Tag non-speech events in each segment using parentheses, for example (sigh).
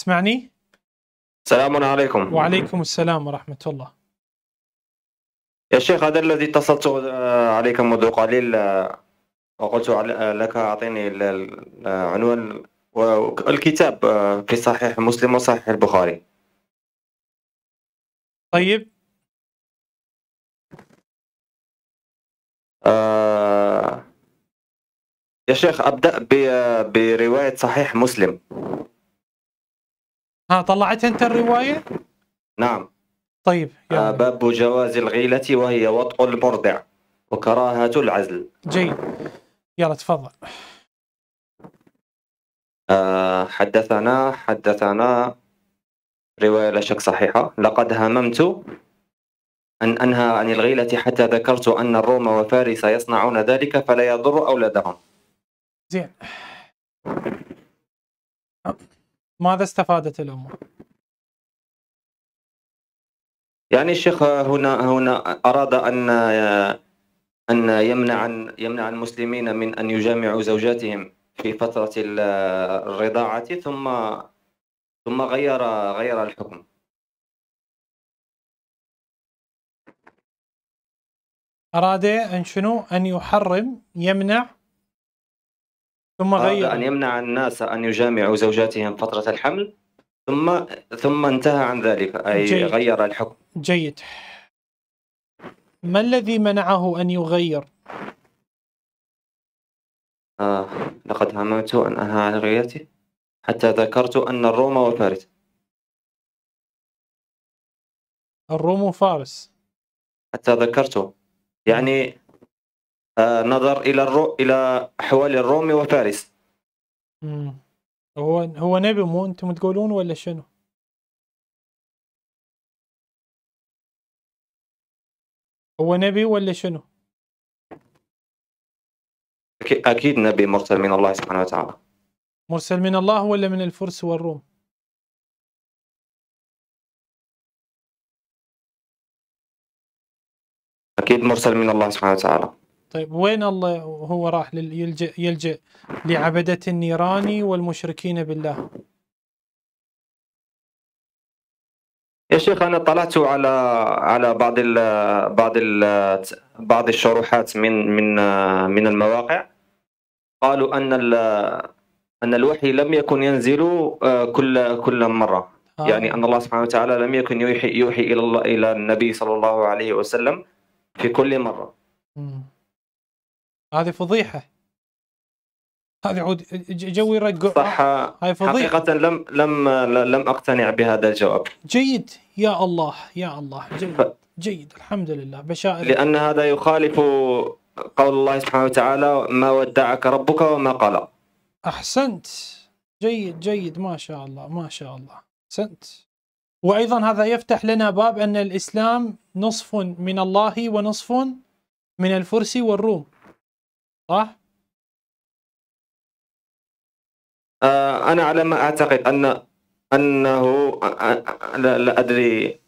تسمعني؟ السلام عليكم. وعليكم السلام ورحمة الله. يا شيخ هذا الذي اتصلت آه، عليك منذ قليل آه، وقلت آه، لك أعطيني عنوان الكتاب في صحيح مسلم وصحيح البخاري. طيب. آه، يا شيخ أبدأ برواية صحيح مسلم. ها طلعت أنت الرواية؟ نعم. طيب آه، يلا باب جواز الغيلة وهي وطء المرضع وكراهة العزل. جيد. يلا تفضل. آه، حدثنا حدثنا رواية لا شك صحيحة. لقد هممت أن أنهى عن الغيلة حتى ذكرت أن الروم وفارس يصنعون ذلك فلا يضر أولادهم. زين. ماذا استفادت الأمة؟ يعني الشيخ هنا هنا أراد أن أن يمنع يمنع المسلمين من أن يجامعوا زوجاتهم في فترة ال- الرضاعة ثم ثم غير غير الحكم أراد أن شنو؟ أن يحرم يمنع ثم غير. أن يمنع الناس أن يجامعوا زوجاتهم فترة الحمل ثم ثم انتهى عن ذلك أي جيد. غير الحكم. جيد. ما الذي منعه أن يغير؟ آه لقد هممت أن أنهى عن غيرتي حتى ذكرت أن الروم وفارس. الروم وفارس. حتى ذكرت يعني نظر إلى الرو إلى أحوال الروم وفارس. هو هو نبي مو أنتم تقولون ولا شنو؟ هو نبي ولا شنو؟ أكيد نبي مرسل من الله سبحانه وتعالى مرسل من الله ولا من الفرس والروم؟ أكيد مرسل من الله سبحانه وتعالى طيب وين الله هو راح يلجأ يلجأ لعبدة النيران والمشركين بالله يا شيخ أنا طلعت على على بعض ال بعض ال بعض الشروحات من من من المواقع قالوا أن ال أن الوحي لم يكن ينزل آه، كل كل مرة آه. يعني أن الله سبحانه وتعالى لم يكن يوحي يوحي إلى الله إلى النبي صلى الله عليه وسلم في كل مرة مم. هذه فضيحة. هذه عود جو يرقع صح. هاي فضيحة. حقيقة لم لم لم أقتنع بهذا الجواب. جيد. يا الله يا الله. جيد. ف- جيد. الحمد لله. بشائر. لأن هذا يخالف قول الله سبحانه وتعالى ما ودعك ربك وما قلى أحسنت. جيد جيد. ما شاء الله ما شاء الله. أحسنت. وأيضا هذا يفتح لنا باب أن الإسلام نصف من الله ونصف من الفرس والروم. صح؟ آه، أنا على ما أعتقد أن أنه لا, لا أدري.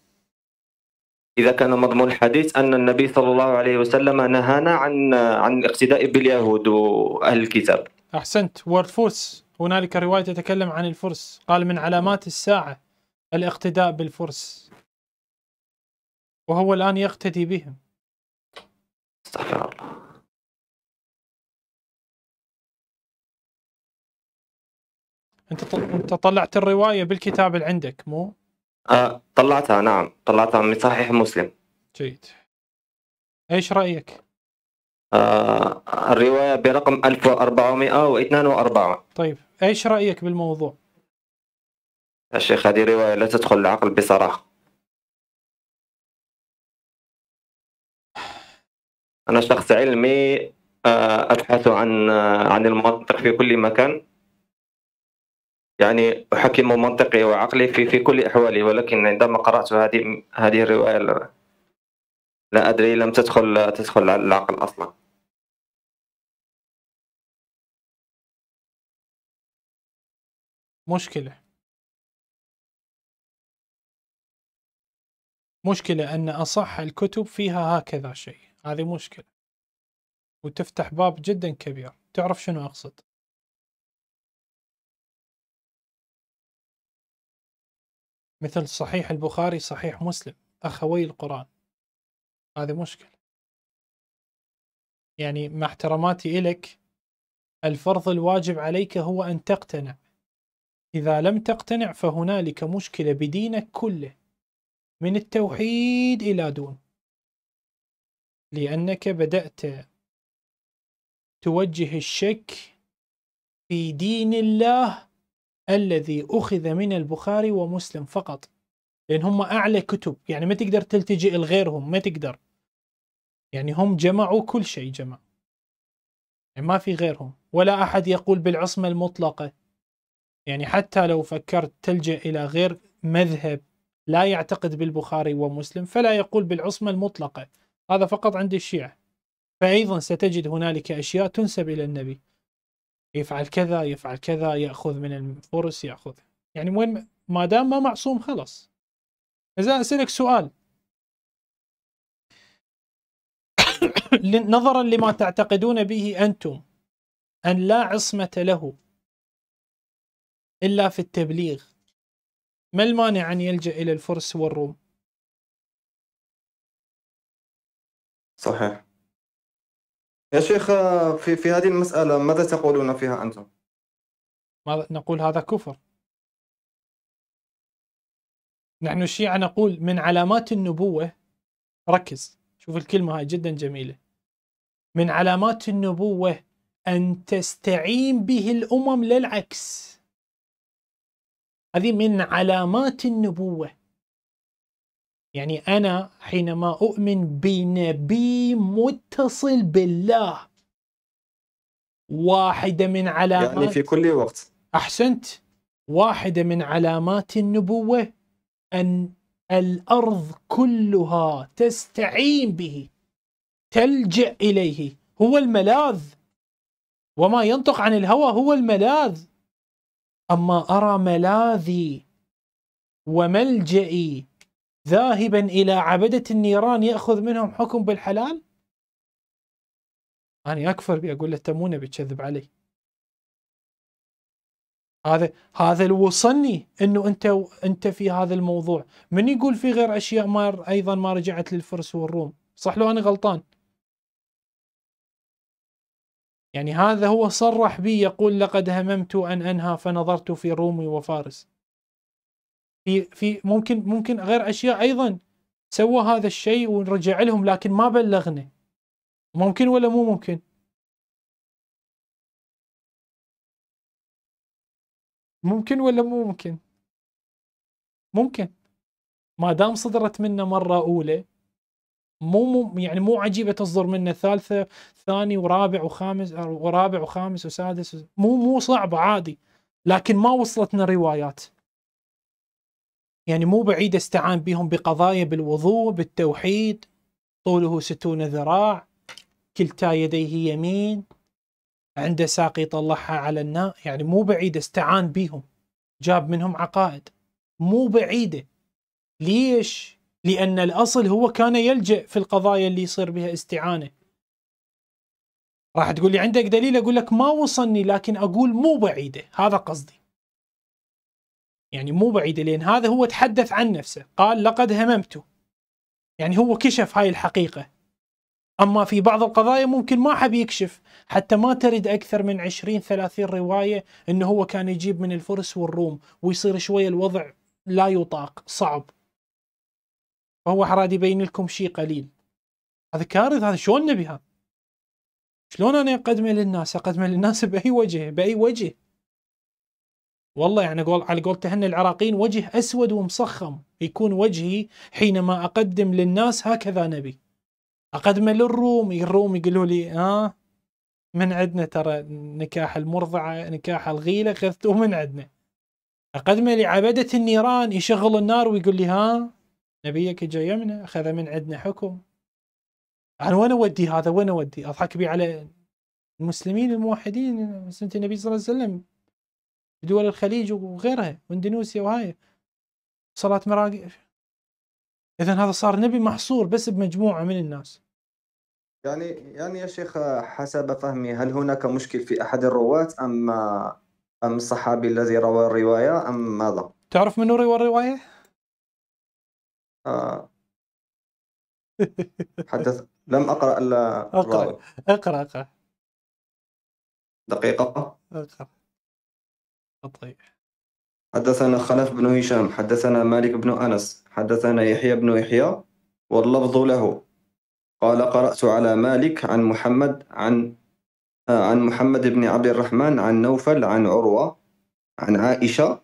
إذا كان مضمون الحديث أن النبي صلى الله عليه وسلم نهانا عن عن الاقتداء باليهود وأهل الكتاب. أحسنت. والفرس هنالك رواية تتكلم عن الفرس. قال من علامات الساعة الاقتداء بالفرس. وهو الآن يقتدي بهم. استغفر الله. أنت ط- أنت طلعت الرواية بالكتاب اللي عندك مو؟ آه، طلعتها نعم طلعتها من صحيح مسلم جيد إيش رأيك؟ آه، الرواية برقم 1442 طيب إيش رأيك بالموضوع؟ يا شيخ هذه رواية لا تدخل العقل بصراحة أنا شخص علمي آه، أبحث عن آه، عن المنطق في كل مكان يعني أحكم منطقي وعقلي في في كل أحوالي ولكن عندما قرأت هذه هذه الرواية لا- أدري لم تدخل تدخل على العقل أصلا. مشكلة. مشكلة أن أصح الكتب فيها هكذا شيء. هذه مشكلة. وتفتح باب جدا كبير. تعرف شنو أقصد؟ مثل صحيح البخاري صحيح مسلم أخوي القرآن. هذه مشكلة. يعني مع احتراماتي إلك الفرض الواجب عليك هو أن تقتنع. إذا لم تقتنع فهنالك مشكلة بدينك كله من التوحيد إلى دون. لأنك بدأت توجه الشك في دين الله الذي أخذ من البخاري ومسلم فقط. لأن هم أعلى كتب. يعني ما تقدر تلتجئ لغيرهم. ما تقدر. يعني هم جمعوا كل شيء جمع. يعني ما في غيرهم. ولا أحد يقول بالعصمة المطلقة. يعني حتى لو فكرت تلجأ إلى غير مذهب لا يعتقد بالبخاري ومسلم فلا يقول بالعصمة المطلقة. هذا فقط عند الشيعة. فأيضا ستجد هنالك أشياء تنسب إلى النبي. يفعل كذا يفعل كذا يأخذ من الفرس يأخذ. يعني وين ما دام ما معصوم خلاص. إذا أسألك سؤال. (coughs) نظرا لما تعتقدون به أنتم أن لا عصمة له إلا في التبليغ. ما المانع أن يلجأ إلى الفرس والروم؟ صحيح. يا شيخ في في هذه المسألة ماذا تقولون فيها أنتم؟ ماذا نقول هذا كفر. نحن الشيعة نقول من علامات النبوة ركز شوف الكلمة هاي جدا جميلة. من علامات النبوة أن تستعين به الأمم للعكس. هذه من علامات النبوة. يعني أنا حينما أؤمن بنبي متصل بالله. واحدة من علامات يعني في كل وقت. أحسنت. واحدة من علامات النبوة أن الأرض كلها تستعين به تلجأ إليه. هو الملاذ. وما ينطق عن الهوى هو الملاذ. أما أرى ملاذي وملجئي ذاهبا إلى عبدة النيران يأخذ منهم حكم بالحلال؟ أنا أكفر بأقول له تمونه بتكذب علي. هذا هذا اللي وصلني إنه أنت أنت في هذا الموضوع. من يقول في غير أشياء ما أيضا ما رجعت للفرس والروم؟ صح لو أنا غلطان؟ يعني هذا هو صرح بي يقول لقد هممت أن أنهى فنظرت في رومي وفارس. في في ممكن ممكن غير أشياء أيضا سوى هذا الشيء ورجع لهم لكن ما بلغنا ممكن ولا مو ممكن؟ ممكن ولا مو ممكن؟ ممكن. ما دام صدرت منه مرة أولى مو يعني مو عجيبة تصدر منه ثالثة ثاني ورابع وخامس ورابع وخامس وسادس مو مو صعبة عادي. لكن ما وصلتنا روايات. يعني مو بعيد استعان بهم بقضايا بالوضوء بالتوحيد طوله ستون ذراع كلتا يديه يمين عنده ساقي يطلعها على الناء يعني مو بعيد استعان بهم جاب منهم عقائد. مو بعيدة. ليش؟ لأن الأصل هو كان يلجأ في القضايا اللي يصير بها استعانة. راح تقول لي عندك دليل؟ أقول لك ما وصلني لكن أقول مو بعيدة. هذا قصدي. يعني مو بعيدة لأن هذا هو تحدث عن نفسه. قال لقد هممت. يعني هو كشف هاي الحقيقة. أما في بعض القضايا ممكن ما حب يكشف. حتى ما ترد أكثر من 20 30 رواية أنه هو كان يجيب من الفرس والروم ويصير شوية الوضع لا يطاق صعب. فهو حراد يبين لكم شيء قليل. هذا كارث هذا شلون نبي هذا؟ شلون أنا أقدمه للناس؟ أقدمه للناس (laughs) بأي وجه بأي وجه. والله يعني قول على قول تهنى العراقيين وجه أسود ومصخم. يكون وجهي حينما أقدم للناس هكذا نبي. أقدمه للروم الروم يقولوا لي ها آه من عندنا ترى نكاح المرضعة نكاح الغيلة خذتوه من عندنا. أقدمه لعبدة النيران. يشغل النار ويقول لي ها نبيك جاي يمنا أخذ من عندنا حكم. أنا وين أودي هذا؟ وين أودي؟ أضحك بي على المسلمين الموحدين سنه النبي صلى الله عليه وسلم. بدول الخليج وغيرها واندونيسيا وهاي. صلاة مراقب اذا هذا صار نبي محصور بس بمجموعة من الناس. يعني يعني يا شيخ حسب فهمي هل هناك مشكل في أحد الرواة أم أم الصحابي الذي روى الرواية أم ماذا؟ تعرف منو روى الرواية؟ آه، حدث لم أقرأ إلا أقرأ. أقرأ أقرأ. دقيقة. أقرأ. طيب حدثنا خلف بن هشام حدثنا مالك بن أنس حدثنا يحيى بن يحيى واللفظ له. قال قرأت على مالك عن محمد عن آه، عن محمد بن عبد الرحمن عن نوفل عن عروة عن عائشة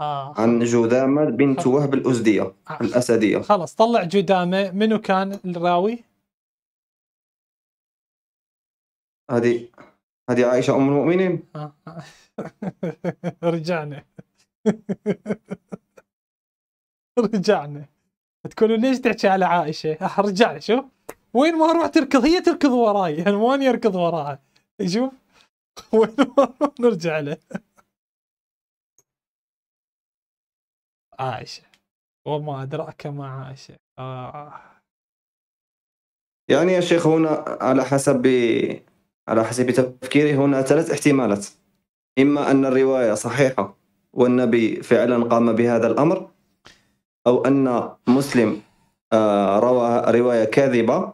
آه. عن جذامة بنت وهب الأزدية آه. الأسدية. خلاص طلع جدامة. منو كان الراوي؟ هذه هذه عائشة أم المؤمنين. (laughs) رجعنا. (laughs) رجعنا. تقولوا ليش تحكي على عائشة؟ (laughs) رجعنا شوف. وين ما أروح تركض؟ هي تركض وراي. أنا ماني يركض وراها. شوف. وين ما أروح نرجع له. عائشة. وما ادراك ما عائشة. آه. يعني يا شيخ هنا على حسب على حسب تفكيري هنا ثلاث احتمالات. إما أن الرواية صحيحة والنبي فعلا قام بهذا الأمر أو أن مسلم آه، روى رواية كاذبة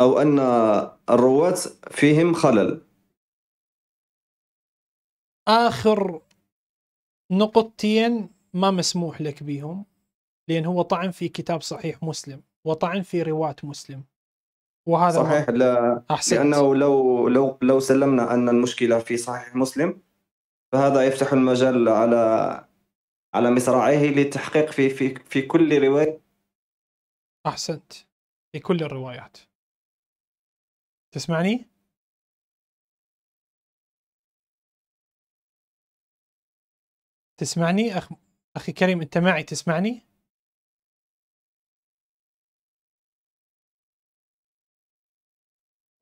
أو أن الرواة فيهم خلل. آخر نقطتين ما مسموح لك بيهم لأن هو طعن في كتاب صحيح مسلم وطعن في رواة مسلم. وهذا صحيح لا أحسنت. لأنه لو لو لو سلمنا أن المشكلة في صحيح مسلم فهذا يفتح المجال على على مصراعيه للتحقيق في في في كل رواية. أحسنت. في كل الروايات. تسمعني؟ تسمعني؟ أخ... أخي كريم أنت معي؟ تسمعني؟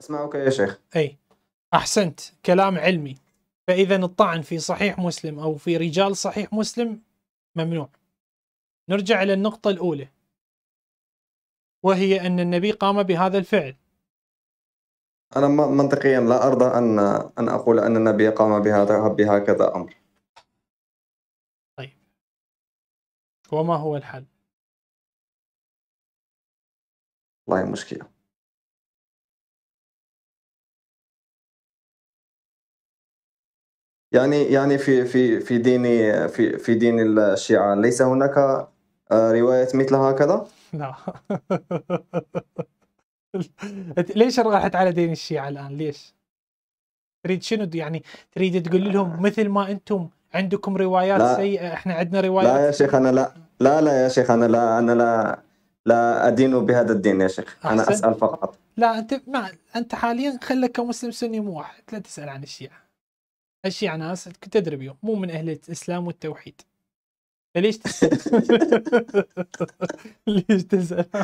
أسمعك يا شيخ. أي. أحسنت. كلام علمي. فإذا الطعن في صحيح مسلم أو في رجال صحيح مسلم ممنوع. نرجع إلى النقطة الأولى. وهي أن النبي قام بهذا الفعل. أنا منطقيا لا أرضى أن أن أقول أن النبي قام بهذا بهكذا أمر. وما هو الحل؟ والله مشكلة. يعني يعني في في في دين في في دين الشيعة. ليس هناك آه، رواية مثل هكذا؟ لا. (laughs) ليش راحت على دين الشيعة الآن؟ ليش؟ تريد شنو؟ يعني تريد تقول لهم مثل ما أنتم عندكم روايات لا. سيئة إحنا عندنا لا يا روايات شيخ أنا لا لا لا يا شيخ أنا لا أنا لا لا أدين بهذا الدين يا شيخ. أنا أحسن. أسأل فقط. لا أنت ما أنت حاليا خلك كمسلم سني مو واحد لا تسأل عن الشيعة. الشيعة ناس تدري مو من أهل الإسلام والتوحيد. فليش تسأل (laughs) ليش تسأل؟ (laughs)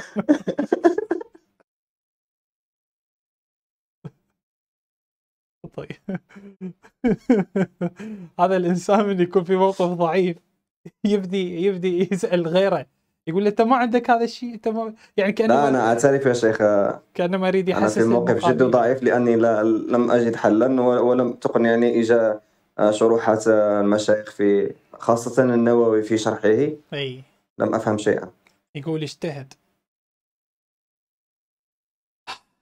طيب. (laughs) هذا الإنسان من يكون في موقف ضعيف يبدي يبدي يسأل غيره. يقول له أنت ما عندك هذا الشيء أنت ما يعني لا كانه أنا أعترف يا شيخ. كأنه ما يريد أنا يحسس في موقف جد. ضعيف لأني لا لم أجد حلا ولم تقنعني إيجا آه، شروحات آه، المشايخ في خاصة النووي في شرحه. أي. لم أفهم شيئا. يقول اجتهد.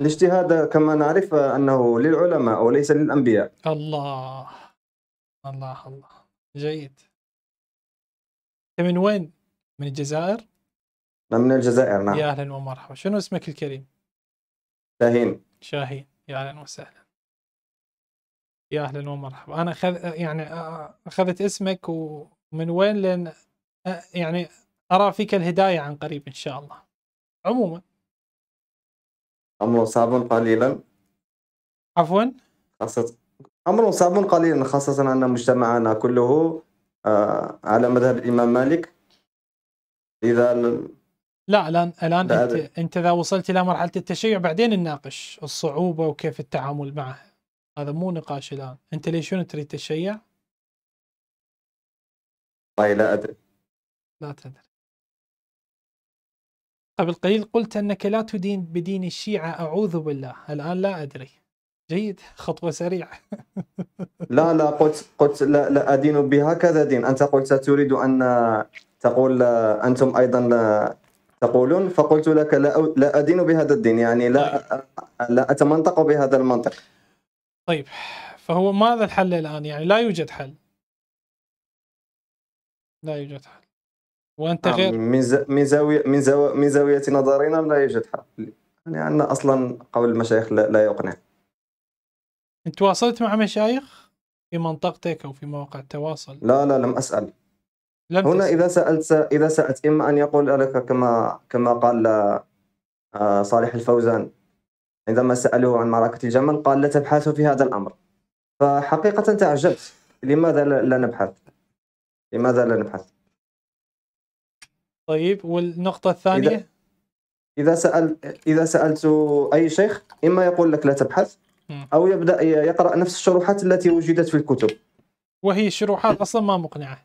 الاجتهاد كما نعرف أنه للعلماء وليس للأنبياء. الله. الله الله. جيد. أنت من وين؟ من الجزائر؟ من الجزائر؟ نعم. يا أهلا ومرحبا. شنو اسمك الكريم؟ شاهين. شاهين. يا أهلا وسهلا. يا أهلا ومرحبا. أنا أخذ يعني آه، أخذت اسمك ومن وين لأن آه، يعني أرى فيك الهداية عن قريب إن شاء الله. عموما. أمر صعب قليلا. عفوا. خاصة أمر صعب قليلا خاصة أن مجتمعنا كله آه، على مذهب الإمام مالك. إذا ل- لا الآن الآن لا، أنت أنت إذا وصلت إلى مرحلة التشيع بعدين نناقش الصعوبة وكيف التعامل معه هذا مو نقاش الآن. أنت ليش شنو تريد تشيع؟ والله لا أدري. لا تدري. قبل قليل قلت أنك لا تدين بدين الشيعة أعوذ بالله. الآن لا أدري. جيد. خطوة سريعة. (laughs) لا لا قلت قلت لا, لا أدين بهكذا دين. أنت قلت تريد أن تقول أنتم أيضا آه، تقولون؟ فقلت لك لا لا أدين بهذا الدين يعني لا لا أتمنطق بهذا المنطق. طيب فهو ماذا الحل الآن؟ يعني لا يوجد حل. لا يوجد حل. وأنت غير من من زاوية من زاوية من زاوية نظرنا لا يوجد حل يعني أن أصلا قول المشايخ لا, لا يقنع. أنت تواصلت مع مشايخ في منطقتك أو في مواقع التواصل؟ لا لا لم لم هنا. إذا سألت إذا سألت إما أن يقول لك كما كما قال آه، صالح الفوزان عندما سألوه عن معركة الجمل قال لا تبحثوا في هذا الأمر. فحقيقة تعجبت. لماذا لا نبحث؟ لماذا لا نبحث؟ طيب والنقطة الثانية؟ إذا سأل إذا سألت أي شيخ إما يقول لك لا تبحث. أو يبدأ يقرأ نفس الشروحات التي وجدت في الكتب. وهي الشروحات أصلا ما مقنعة.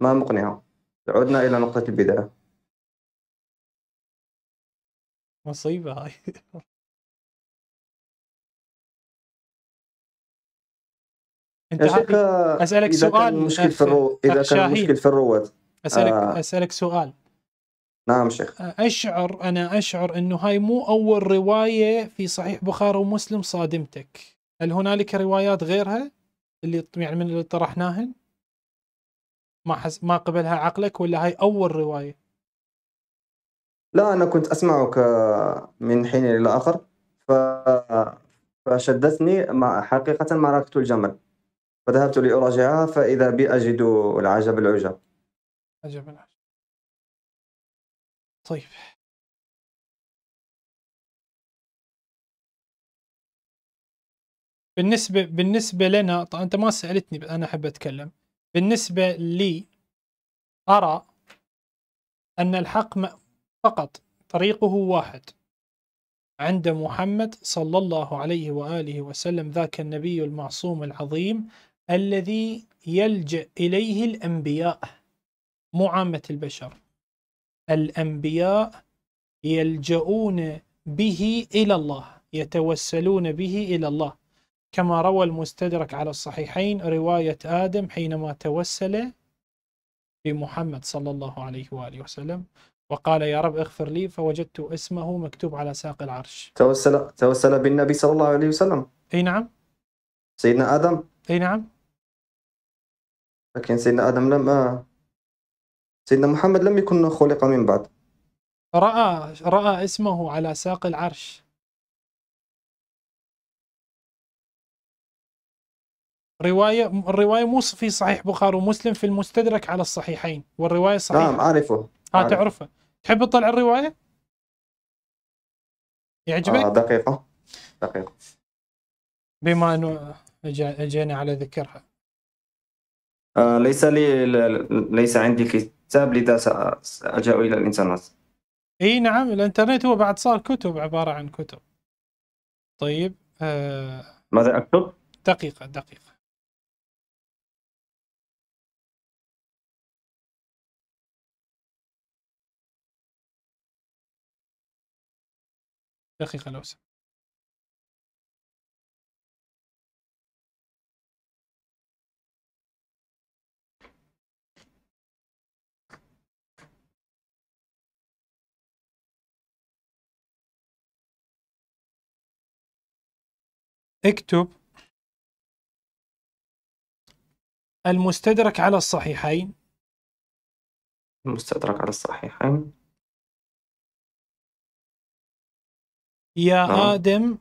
ما مقنعة. عدنا إلى نقطة البداية. مصيبة هاي. (laughs) أنت أسألك إذا سؤال، كان المشكل في الرو... إذا أخ كان. المشكل في الرواة أسألك آه. أسألك سؤال. نعم شيخ. أشعر أنا أشعر إنه هاي مو أول رواية في صحيح بخاري ومسلم صادمتك. هل هنالك روايات غيرها اللي يعني من اللي طرحناهن؟ ما حس ما قبلها عقلك ولا هاي أول رواية؟ لا أنا كنت أسمعك من حين إلى آخر ف... فشدتني مع حقيقة معركة الجمل. فذهبت لأراجعها فإذا بي أجد العجب العجب. عجب العجب. طيب. بالنسبة بالنسبة لنا طبعا أنت ما سألتني أنا أحب أتكلم. بالنسبة لي أرى أن الحق فقط طريقه واحد. عند محمد صلى الله عليه وآله وسلم ذاك النبي المعصوم العظيم الذي يلجأ إليه الأنبياء مو عامة البشر. الأنبياء يلجؤون به إلى الله يتوسلون به إلى الله. كما روى المستدرك على الصحيحين رواية آدم حينما توسل بمحمد صلى الله عليه وآله وسلم وقال يا رب اغفر لي فوجدت اسمه مكتوب على ساق العرش. توسل توسل بالنبي صلى الله عليه وسلم. أي نعم. سيدنا آدم. أي نعم. لكن سيدنا آدم لم سيدنا محمد لم يكن خلق من بعد. رأى رأى اسمه على ساق العرش. رواية الرواية مو في صحيح بخاري ومسلم في المستدرك على الصحيحين والرواية صحيحة. نعم أعرفه. ها أعرف. تعرفها تحب تطلع الرواية؟ يعجبك؟ آه دقيقة. دقيقة. بما أنه أجينا على ذكرها. آه ليس لي ليس عندي كتاب لذا سألجأ إلى الإنترنت. إي نعم الإنترنت هو بعد صار كتب عبارة عن كتب. طيب آه ماذا أكتب؟ دقيقة دقيقة. دقيقة لو سمحت اكتب المستدرك على الصحيحين. المستدرك على الصحيحين. يا نعم. آدم.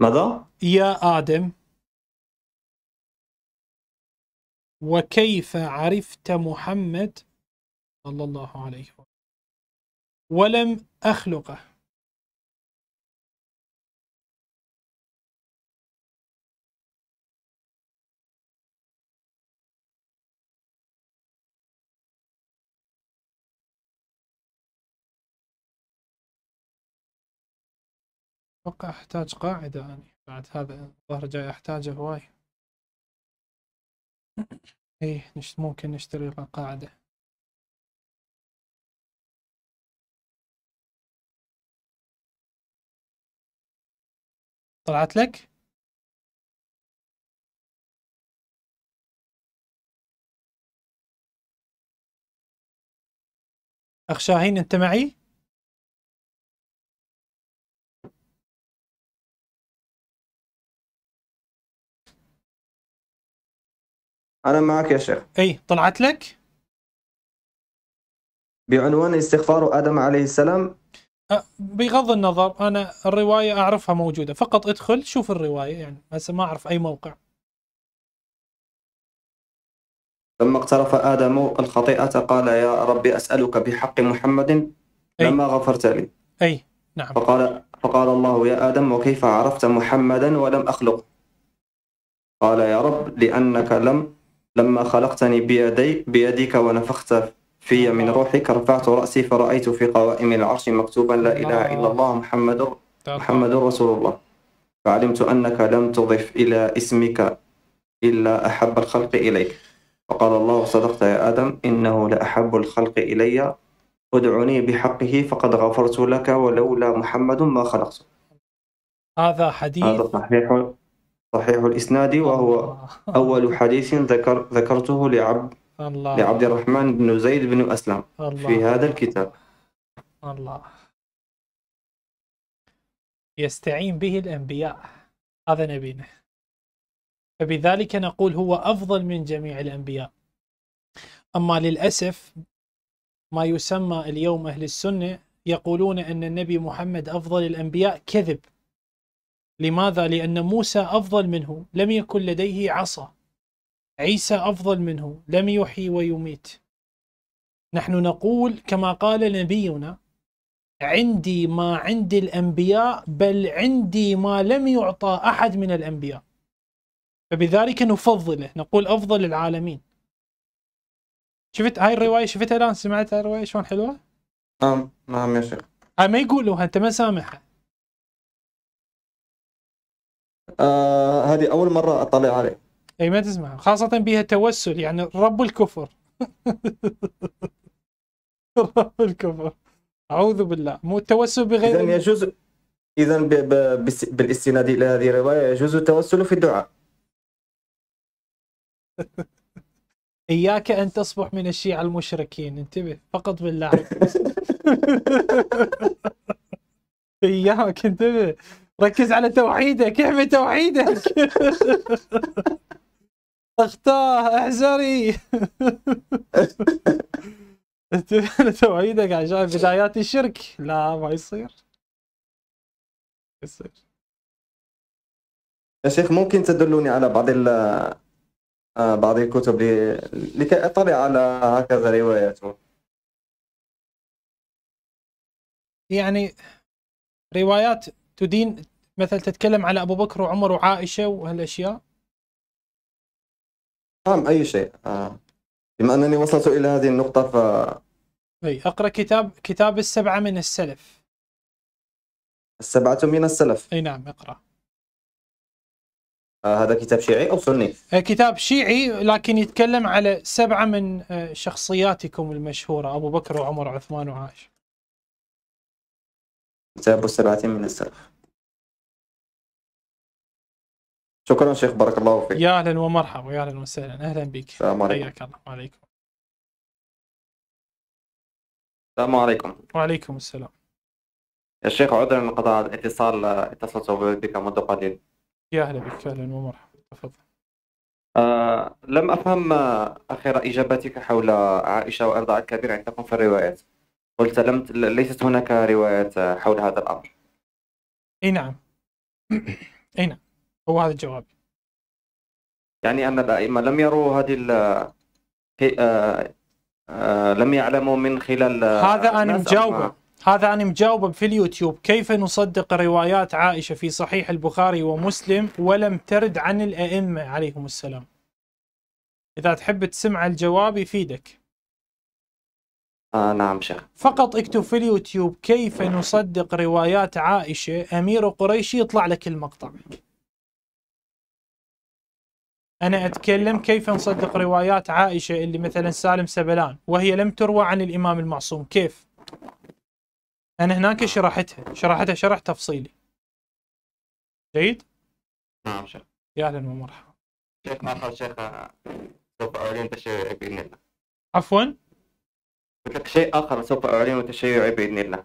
ماذا؟ يا آدم. وكيف عرفت محمد؟ صلى الله عليه وسلم. ولم أخلقه. أتوقع أحتاج قاعدة يعني. بعد هذا الظهر جاي احتاجه هواي. إيه نش ممكن نشتري قاعدة. طلعت لك؟ أخ شاهين أنت معي؟ أنا معك يا شيخ. اي طلعت لك؟ بعنوان استغفار آدم عليه السلام. أه، بغض النظر أنا الرواية أعرفها موجودة. فقط ادخل شوف الرواية يعني هسه ما أعرف أي موقع. لما اقترف آدم الخطيئة قال يا ربي أسألك بحق محمد أي. لما غفرت لي. اي نعم. فقال فقال الله يا آدم وكيف عرفت محمدا ولم أخلقه قال يا رب لأنك لم لما خلقتني بيدي بيدك ونفخت في من روحك رفعت رأسي فرأيت في قوائم العرش مكتوبا لا إله إلا الله محمد محمد رسول الله. فعلمت أنك لم تضف إلى اسمك إلا أحب الخلق إليك. فقال الله صدقت يا آدم إنه لأحب الخلق إلي ادعني بحقه فقد غفرت لك ولولا محمد ما خلقت هذا حديث هذا صحيح. صحيح الإسناد وهو الله. أول حديث ذكر ذكرته لعبد الله. لعبد الرحمن بن زيد بن أسلم الله. في هذا الكتاب. الله. يستعين به الأنبياء. هذا نبينا. فبذلك نقول هو أفضل من جميع الأنبياء. أما للأسف ما يسمى اليوم أهل السنة يقولون أن النبي محمد أفضل الأنبياء كذب. لماذا؟ لأن موسى أفضل منه لم يكن لديه عصا. عيسى أفضل منه لم يحيي ويميت. نحن نقول كما قال نبينا عندي ما عند الأنبياء بل عندي ما لم يعطى أحد من الأنبياء. فبذلك نفضله نقول أفضل العالمين. شفت هاي الرواية؟ شفتها الآن؟ سمعت هاي الرواية؟ شلون حلوة؟ نعم نعم يا شيخ. هاي ما يقولوها أنت ما سامعها آه هذه أول مرة أطلع عليه. أي ما تسمعها خاصة بها توسل يعني رب الكفر. (laughs) رب الكفر. أعوذ بالله. مو التوسل بغير إذا يجوز إذا ب- ب- بالاستناد إلى هذه الرواية يجوز التوسل في الدعاء. (laughs) إياك أن تصبح من الشيعة المشركين. انتبه. فقط بالله. (laughs) إياك انتبه. ركز على توحيدك احمي توحيدك. اختاه انتبه على توحيدك عشان بدايات الشرك. لا ما يصير. يصير. يا شيخ ممكن تدلوني على بعض ال آه، بعض الكتب لكي أطلع على هكذا روايات؟ يعني روايات تدين مثل تتكلم على أبو بكر وعمر وعائشة وهالأشياء؟ نعم أي شيء. آه. بما أنني وصلت إلى هذه النقطة ف اي أقرأ كتاب كتاب السبعة من السلف. السبعة من السلف. أي نعم اقرأ. آه هذا كتاب شيعي أو سني؟ آه، كتاب شيعي لكن يتكلم على سبعة من شخصياتكم المشهورة أبو بكر وعمر وعثمان وعائشة. كتاب السبعة من السلف شكرا شيخ بارك الله فيك. يا أهلا ومرحبا يا أهلا وسهلا. أهلا بك. السلام عليكم. حياك الله. وعليكم. السلام عليكم. وعليكم السلام. يا شيخ عذرا انقطاع الاتصال اتصلت بك منذ قليل. يا أهلا بك أهلا ومرحبا. تفضل. آه لم أفهم آه، آخر إجابتك حول عائشة وإرضاع الكبير عندكم في الروايات. قلت لم ليست هناك روايات حول هذا الأمر. إي نعم. (clears throat) إي نعم. هو هذا الجواب. يعني أن الأئمة لم يروا هذه ال لم يعلموا من خلال هذا أم- مجاوبه هذا أنا مجاوبه في اليوتيوب. كيف نصدق روايات عائشة في صحيح البخاري ومسلم ولم ترد عن الأئمة؟ عليهم السلام. إذا تحب تسمع الجواب يفيدك. آه نعم شيخ. فقط اكتب في اليوتيوب كيف نصدق روايات عائشة. أمير قريش يطلع لك المقطع. أنا أتكلم كيف نصدق روايات عائشة اللي مثلا سالم سبلان وهي لم تروى عن الإمام المعصوم. كيف؟ أنا هناك شرحتها. شرحتها شرح تفصيلي. جيد؟ نعم شيخ. يا أهلا ومرحبا. شيخ آخر شيخ. سوف أعلن تشريعي بإذن الله عفوا. لك شيء آخر سوف أعلن تشيعي بإذن الله.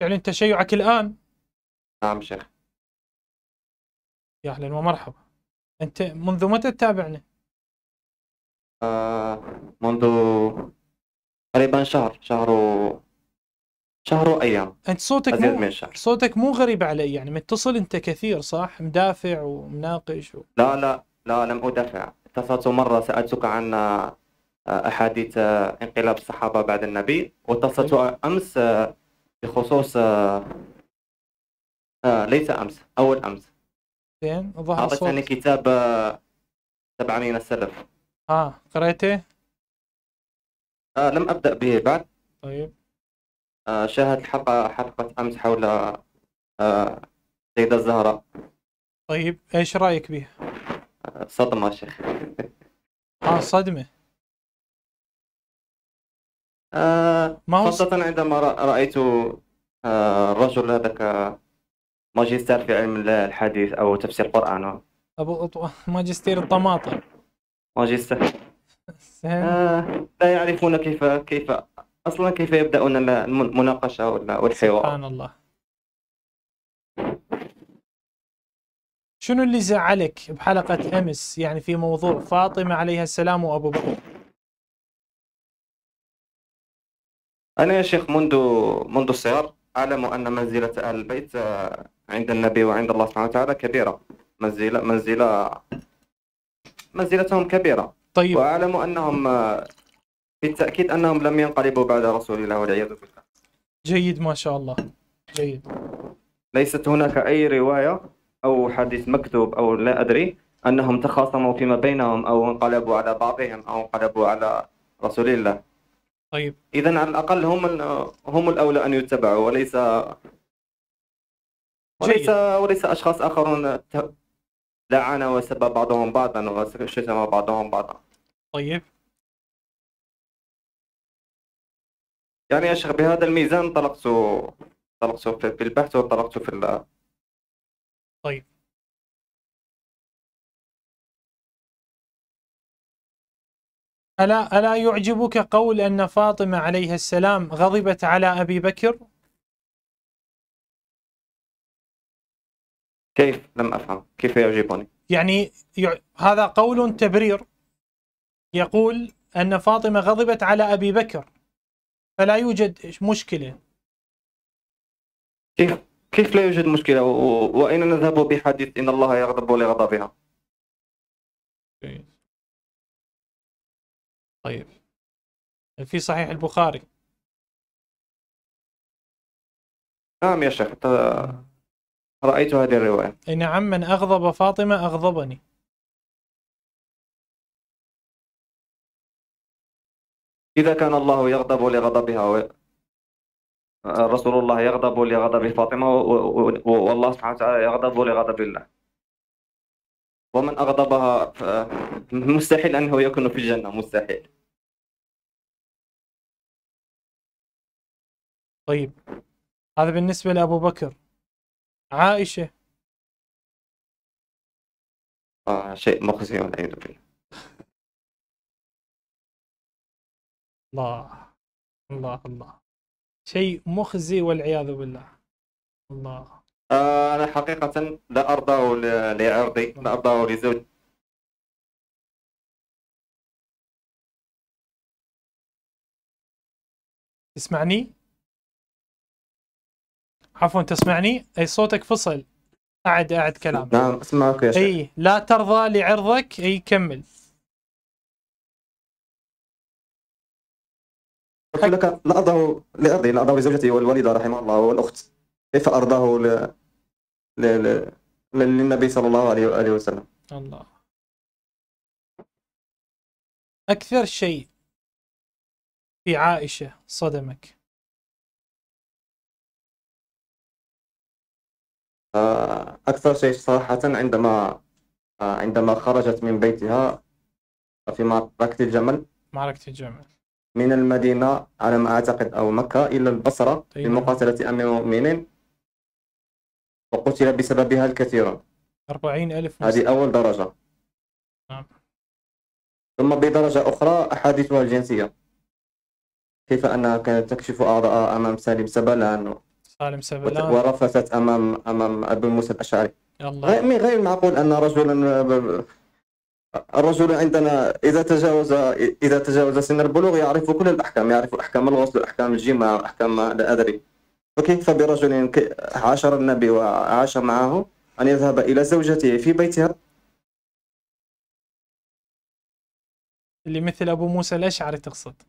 تعلن تشيعك الآن؟ نعم شيخ. يا أهلا ومرحبا. أنت منذ متى تتابعني؟ آه منذ تقريبا شهر شهر و... شهر وأيام. أنت صوتك مو من شهر. صوتك مو غريب علي يعني متصل أنت كثير صح؟ مدافع ومناقش و... لا لا لا لم أدافع. اتصلت مرة سألتك عن أحاديث آه، انقلاب الصحابة بعد النبي واتصلت أمس آه، بخصوص آه، آه، ليس أمس أول أمس. زين ظهر أعطيتني صوت. كتاب آه، سبعة من السلف؟ آه قريته؟ آه، لم أبدأ به بعد. طيب. آه، شاهدت حلقة حلقة أمس حول آه، سيدة الزهراء. طيب إيش رأيك به؟ آه، صدمة شيخ. آه صدمة. آه، خاصة عندما رأ- رأيت آه، الرجل هذاك ماجستير في علم الحديث أو تفسير القرآن أبو أط- ماجستير الطماطم. ماجستير. آه، لا يعرفون كيف كيف أصلا كيف يبدأون الم- المناقشة والحوار. سبحان الله. شنو اللي زعلك بحلقة أمس؟ يعني في موضوع فاطمة عليها السلام وأبو بكر. أنا يا شيخ منذ منذ الصغر أعلم أن منزلة أهل البيت آه، عند النبي وعند الله سبحانه وتعالى كبيرة. منزلة منزلة منزلتهم كبيرة. طيب. وأعلم أنهم آه، بالتأكيد أنهم لم ينقلبوا بعد رسول الله والعياذ بالله. جيد ما شاء الله. جيد. ليست هناك أي رواية أو حديث مكتوب أو لا أدري أنهم تخاصموا فيما بينهم أو انقلبوا على بعضهم أو انقلبوا على رسول الله. طيب. إذا على الأقل هم هم الأولى أن يتبعوا وليس وليس وليس أشخاص آخرون ت- لعن وسب بعضهم بعضا وشتم بعضهم بعضا. طيب. يعني يا شيخ بهذا الميزان انطلقت انطلقت في البحث وانطلقت في ال... طيب. ألا ألا يعجبك قول أن فاطمة عليها السلام غضبت على أبي بكر؟ كيف؟ لم أفهم. كيف يعجبني؟ يعني يع... هذا قول تبرير. يقول أن فاطمة غضبت على أبي بكر. فلا يوجد مشكلة. كيف؟ كيف لا يوجد مشكلة؟ و... و- وأين نذهب بحديث إن الله يغضب لغضبها؟ طيب. في صحيح البخاري. نعم يا شيخ رأيت هذه الرواية. أي نعم من أغضب فاطمة أغضبني. إذا كان الله يغضب لغضبها و... رسول الله يغضب لغضب فاطمة. والله سبحانه وتعالى يغضب لغضب الله. ومن أغضبها. مستحيل أنه يكون في الجنة مستحيل. طيب. هذا بالنسبة لأبو بكر. عائشة. آه شيء مخزي والعياذ بالله. الله الله الله. شيء مخزي والعياذ بالله. الله. أنا حقيقة لا أرضاه ل- لعرضي لا أرضاه لزوج تسمعني؟ عفوا تسمعني؟ أي صوتك فصل. أعد أعد كلام. نعم أسمعك يا شيخ. أي لا ترضى لعرضك أي كمل. قلت لك لا أرضاه لأرضي لا أرضاه لزوجتي والوالدة رحمه الله والأخت. كيف أرضاه ل... للنبي صلى الله عليه وآله وسلم. الله. أكثر شيء في عائشة صدمك؟ آه، أكثر شيء صراحة عندما آه، عندما خرجت من بيتها في معركة الجمل. معركة الجمل. من المدينة على ما أعتقد أو مكة إلى البصرة طيب. لمقاتلة أمير المؤمنين. وقتل بسببها الكثيرون أربعين ألف مسلم. هذه أول درجة. نعم. ثم بدرجة أخرى أحاديثها الجنسية. كيف أنها كانت تكشف أعضاءها أمام سالم سبلان؟ سالم سبلان. ورفثت أمام أمام أبي موسى الأشعري. الله غير من غير معقول أن رجلا الرجل عندنا إذا تجاوز إذا تجاوز سن البلوغ يعرف كل الأحكام يعرف أحكام الغسل أحكام الجماع أحكام لا أدري فكيف برجل عاشر النبي وعاش معه أن يذهب إلى زوجته في بيتها. اللي مثل أبو موسى الاشعري تقصد.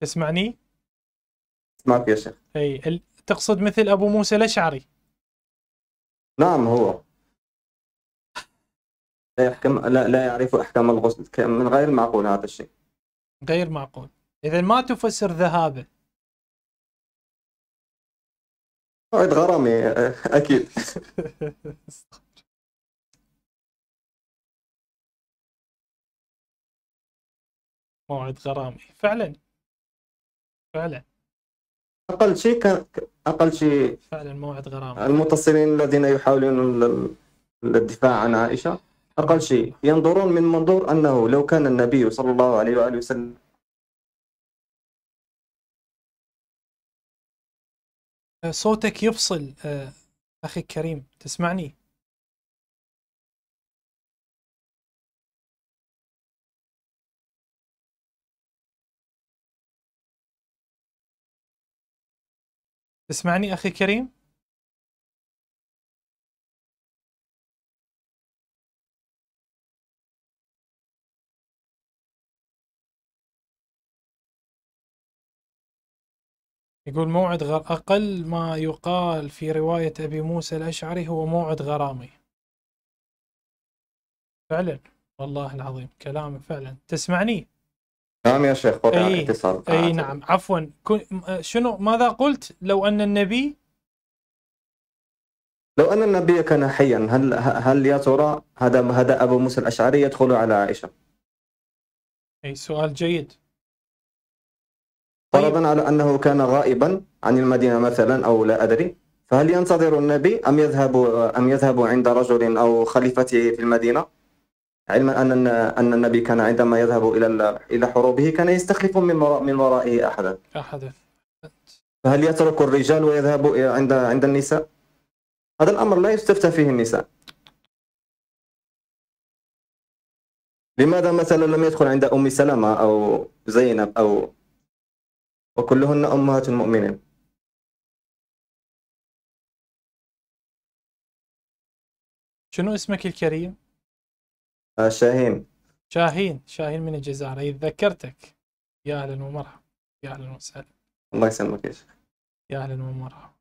تسمعني؟ اسمعك يا شيخ. أي تقصد مثل أبو موسى الاشعري نعم هو. لا يحكم لا, لا يعرف أحكام الغسل من غير معقول هذا الشيء. غير معقول. اذا ما تفسر ذهابه موعد غرامي أكيد. (laughs) موعد غرامي. فعلا. فعلا. أقل شيء كان أقل شيء فعلا موعد غرامي. المتصلين الذين يحاولون ال- الدفاع عن عائشة. أقل شيء ينظرون من منظور أنه لو كان النبي صلى الله عليه وآله وسلم صوتك يفصل آه، أخي الكريم تسمعني؟ تسمعني أخي الكريم؟ يقول موعد غر... أقل ما يقال في رواية أبي موسى الأشعري هو موعد غرامي. فعلا والله العظيم كلامه فعلا. تسمعني؟ نعم يا شيخ قطع أي- الاتصال أي نعم. عفوا شنو ماذا قلت؟ لو أن النبي؟ لو أن النبي كان حيا هل هل يا ترى هذا هذا أبو موسى الأشعري يدخل على عائشة؟ أي سؤال جيد. فرضا على أنه كان غائبا عن المدينة مثلا أو لا أدري. فهل ينتظر النبي أم يذهب أم يذهب عند رجل أو خليفته في المدينة؟ علما أن أن النبي كان عندما يذهب إلى ال- إلى حروبه كان يستخلف من من ورائه أحدا. أحدث فهل يترك الرجال ويذهب عند عند النساء؟ هذا الأمر لا يستفتى فيه النساء. لماذا مثلا لم يدخل عند أم سلمة أو زينب أو وكلهن أمهات المؤمنين شنو اسمك الكريم؟ آه، شاهين. شاهين. شاهين من الجزائر. أي تذكرتك يا أهلا ومرحبا. يا أهلا وسهلا. الله يسلمك يا شيخ. يا أهلا ومرحبا.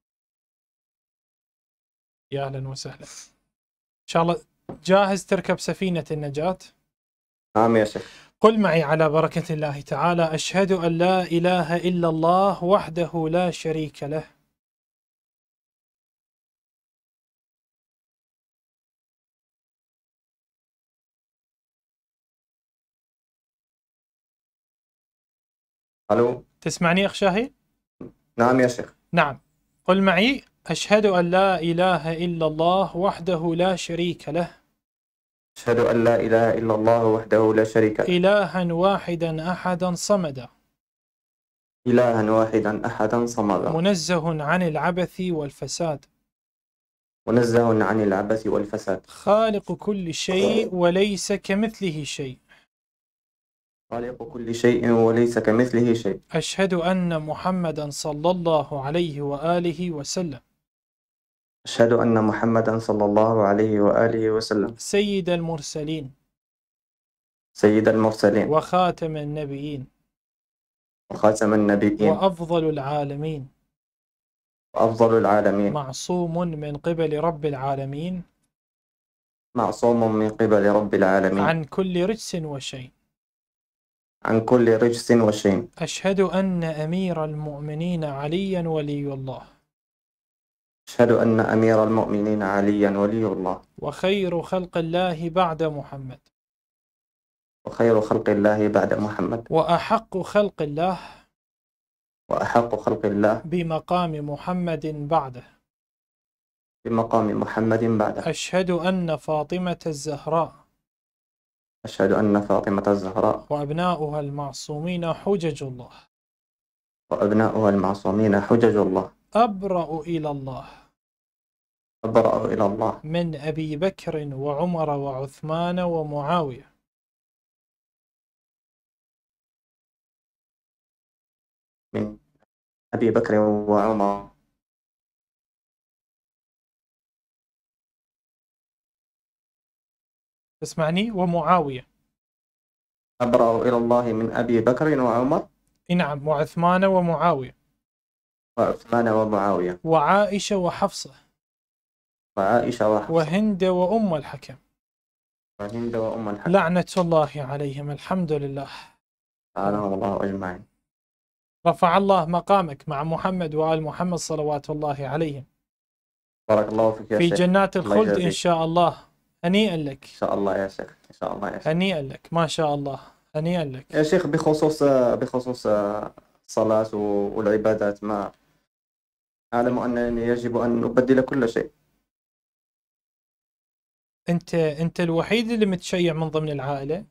يا أهلا وسهلا. إن شاء الله جاهز تركب سفينة النجاة؟ نعم يا شيخ. قل معي على بركة الله تعالى أشهد أن لا إله إلا الله وحده لا شريك له. ألو تسمعني أخ شاهين؟ نعم يا شيخ. نعم. قل معي أشهد أن لا إله إلا الله وحده لا شريك له. أشهد أن لا إله إلا الله وحده لا شريك له. إلها واحدا أحدا صمدا إلها واحدا أحدا صمدا منزه عن العبث والفساد. منزه عن العبث والفساد. خالق كل شيء وليس كمثله شيء. خالق كل شيء وليس كمثله شيء. أشهد أن محمدا صلى الله عليه وآله وسلم. أشهد أن محمدا صلى الله عليه وآله وسلم. سيد المرسلين. سيد المرسلين. وخاتم النبيين. وخاتم النبيين. وأفضل العالمين. وأفضل العالمين. معصوم من قبل رب العالمين. معصوم من قبل رب العالمين. عن كل رجس وشيء عن كل رجس وشين. أشهد أن أمير المؤمنين عليا ولي الله. أشهد أن أمير المؤمنين عليا ولي الله. وخير خلق الله بعد محمد. وخير خلق الله بعد محمد. وأحق خلق الله وأحق خلق الله بمقام محمد بعده. بمقام محمد بعده. أشهد أن فاطمة الزهراء. أشهد أن فاطمة الزهراء. وأبناؤها المعصومين حجج الله. وأبناؤها المعصومين حجج الله. أبرأ إلى الله. أبرأ إلى الله. من أبي بكر وعمر وعثمان ومعاوية. من أبي بكر وعمر. تسمعني ومعاوية. أبرأ إلى الله من أبي بكر وعمر. نعم وعثمان ومعاوية. وعثمان ومعاوية. وعائشة وحفصة. وعائشة وحفصة. وهند وأم الحكم. وهند وأم الحكم. لعنة الله عليهم الحمد لله. لعنهم الله أجمعين. رفع الله مقامك مع محمد وآل محمد صلوات الله عليهم. بارك الله فيك يا في شيخ. جنات الخلد إن. شاء الله. هنيئا لك. إن شاء الله يا شيخ إن شاء الله يا شيخ. هنيئا لك. ما شاء الله. هنيئا لك. يا شيخ بخصوص بخصوص الصلاة والعبادات ما أعلم أنني يجب أن أبدل كل شيء. أنت أنت الوحيد اللي متشيع من ضمن العائلة؟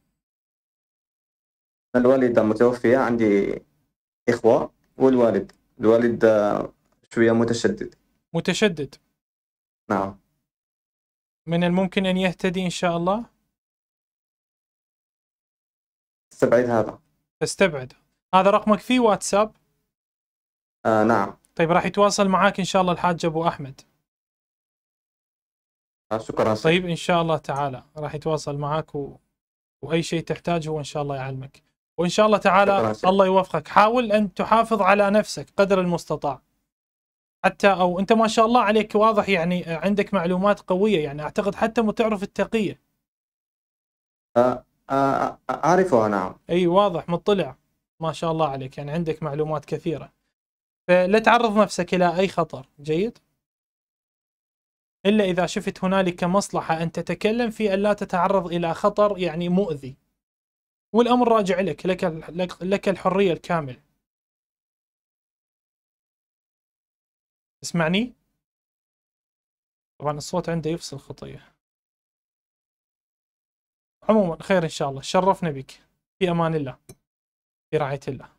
الوالدة متوفية عندي إخوة والوالد. الوالد شوية متشدد. متشدد؟ نعم. من الممكن أن يهتدي إن شاء الله؟ استبعد هذا. استبعد. هذا رقمك في واتساب؟ آه نعم. طيب راح يتواصل معاك إن شاء الله الحاج أبو أحمد. آه شكرا. طيب إن شاء الله تعالى راح يتواصل معاك و... وأي شيء تحتاجه وإن شاء الله يعلمك. وإن شاء الله تعالى شكراً. الله يوفقك. حاول أن تحافظ على نفسك قدر المستطاع. حتى أو أنت ما شاء الله عليك واضح يعني عندك معلومات قوية يعني أعتقد حتى متعرف التقية. آه آه أعرفها نعم. أي واضح مطلع ما شاء الله عليك يعني عندك معلومات كثيرة. فلا تعرض نفسك إلى أي خطر. جيد؟ إلا إذا شفت هنالك مصلحة أن تتكلم في أن لا تتعرض إلى خطر يعني مؤذي. والأمر راجع لك لك, لك, الحرية الكاملة. اسمعني طبعا الصوت عنده يفصل خطية عموما خير إن شاء الله. شرفنا بك. في أمان الله. في رعاية الله.